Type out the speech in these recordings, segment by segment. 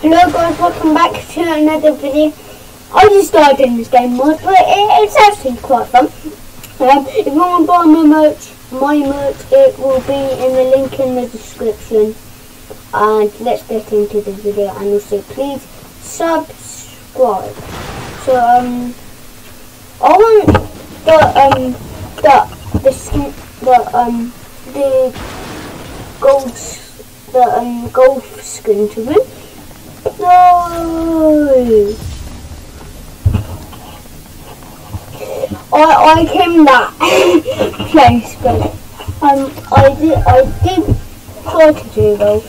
Hello guys, welcome back to another video. I just started in this game mod, but it, it's actually quite fun. Um, if you want to buy my merch, my merch, it will be in the link in the description. And let's get into the video and also please subscribe. So um I want the um the the skin the um the gold the um golf skin to win. I I came that place, but um I did I did try to do though,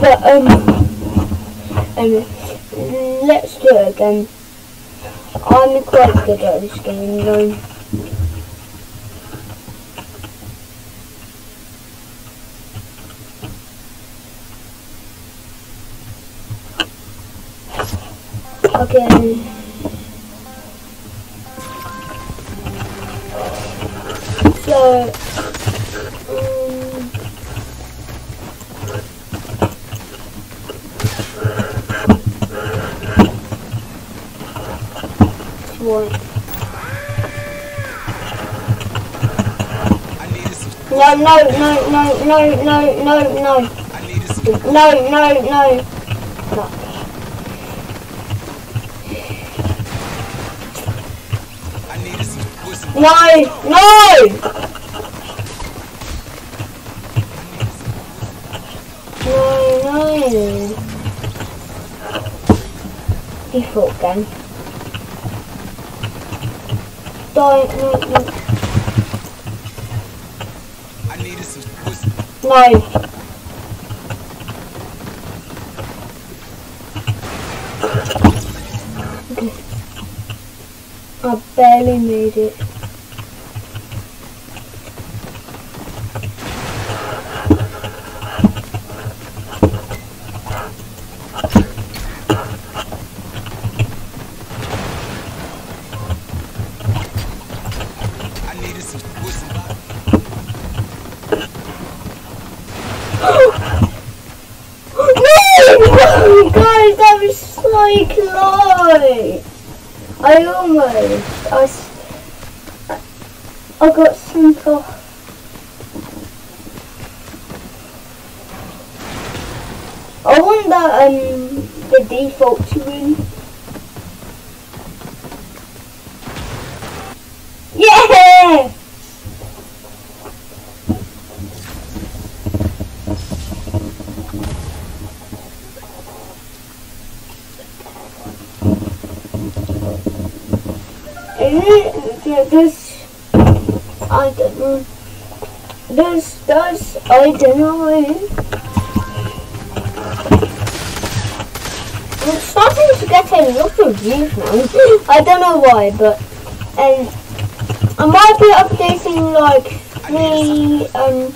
but um um let's do it again. I'm quite good at this game though. Okay. So, um. No, no, no, no, no, no, no, no. No, no, no. No. Some. No, no! No. Default gun. Don't, no, no. I needed some. Some. No. I barely made it. No! That was so close! I almost... I, I got sent off. I want the, um, the default to win. Yeah! Mm, Does I don't know. Does does I don't know. I'm starting to get a lot of views now. I don't know why, but um, I might be updating like three um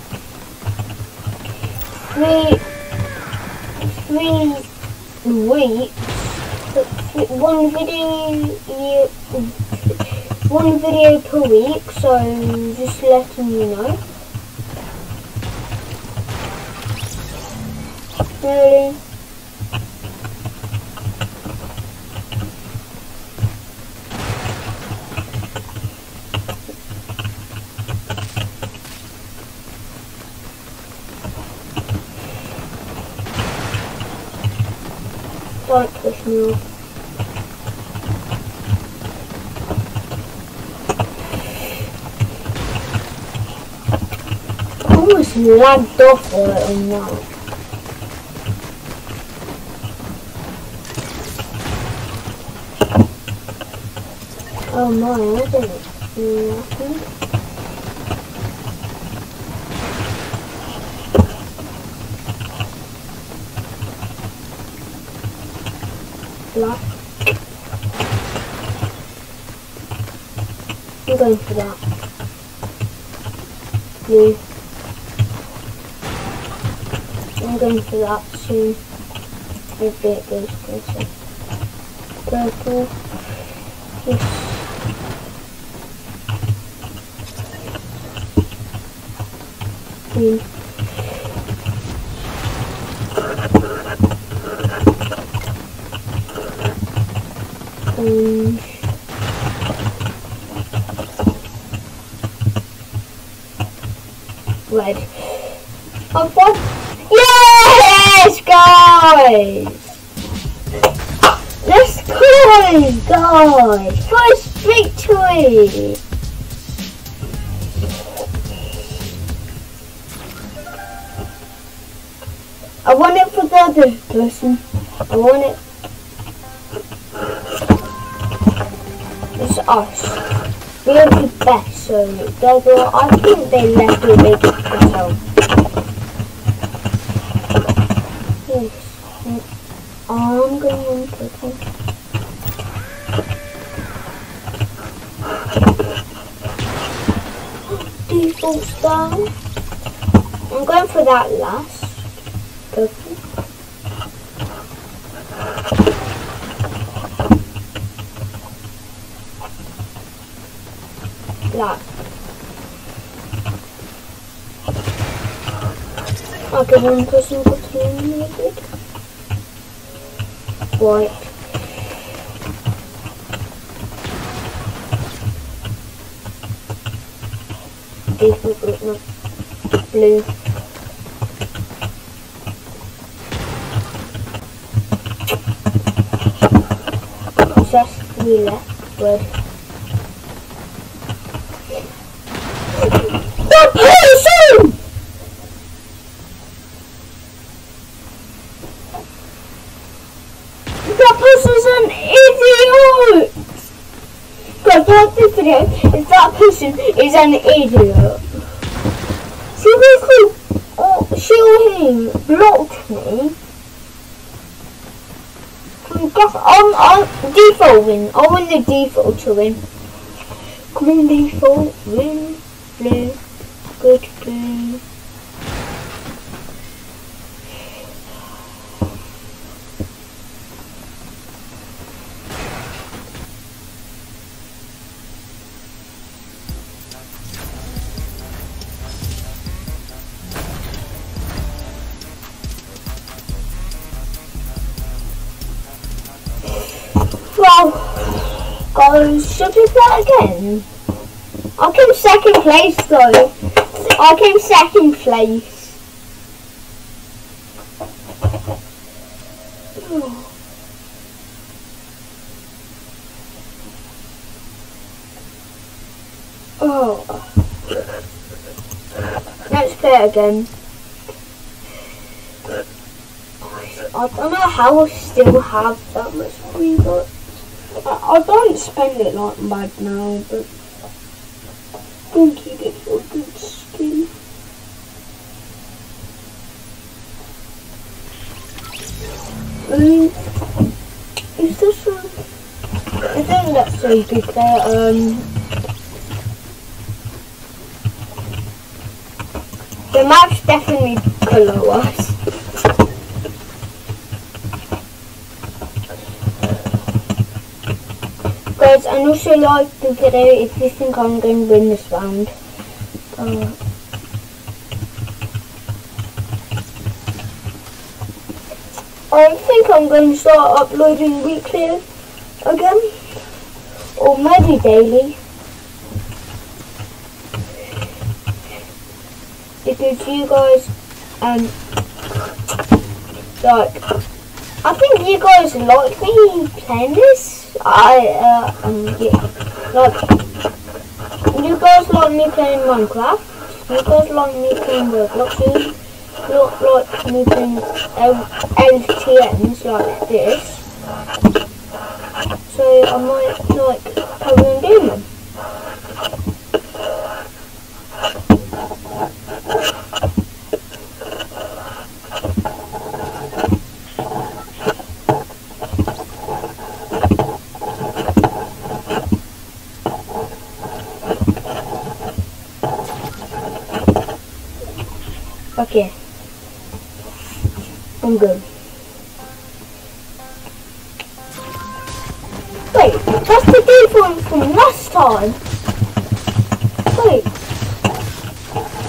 three three weeks one video one video per week so just letting you know don't push me off almost lagged off it on. Oh my, I didn't see nothing. Black. I'm going for that. Blue. I'm going for that soon. Hopefully it goes closer. Purple. Yes. Green. orange. Um, red. Um, I've won. Yes, guys! Let's go, guys! First victory! I want it for the other person. I want it. It's us. We are the best, so I think they left a big hotel. Yes. I'm going to put. I'm going for that last. Purple. Black. Okay, one person got eliminated. Group, no. Blue. Just left. Red. The person! That person's an idiot! God, what this is that person is an idiot. Seriously, oh, uh, Shilhing blocked me. I'm, guess, I'm, I'm default win. I want the default to win. On, default win. Blue. Good blue. Well, guys, should we play again? I came second place though. I came second place. Oh. Let's play again. I don't know how I still have that much free I, I don't spend it like mad now, but I can keep it for a good skin. Um, is this a, I think that's so good there, um, the map's definitely below us. Guys, and also like the video if you think I'm going to win this round. Uh, I think I'm going to start uploading weekly again. Or maybe daily. Because you guys, um, like, I think you guys like me playing this. I, uh, um, yeah, like, you guys like me playing Minecraft. You guys like me playing Roblox. Look like me playing LTNs like this. So I might like on doing them. Okay. I'm good. Wait, that's the game from, from last time. Wait.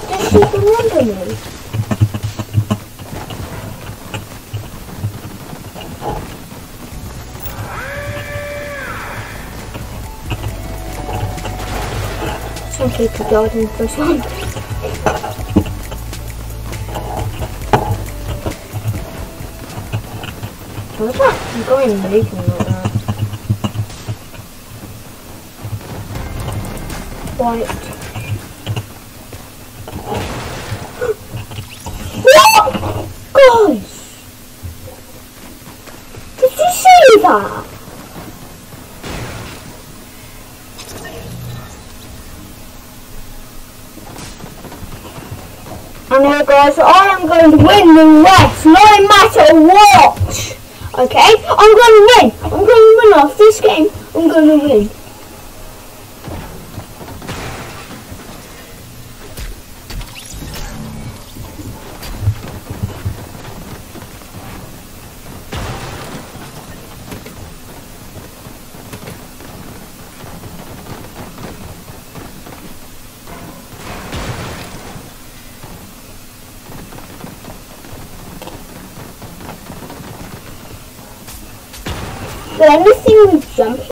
Does she remember me? Okay, to died first one. What? Guys! Did you see that? And now guys, I am going to win the race, no matter what! Okay? I'm going to win! I'm going to win off this game. I'm going to win. Did anything jump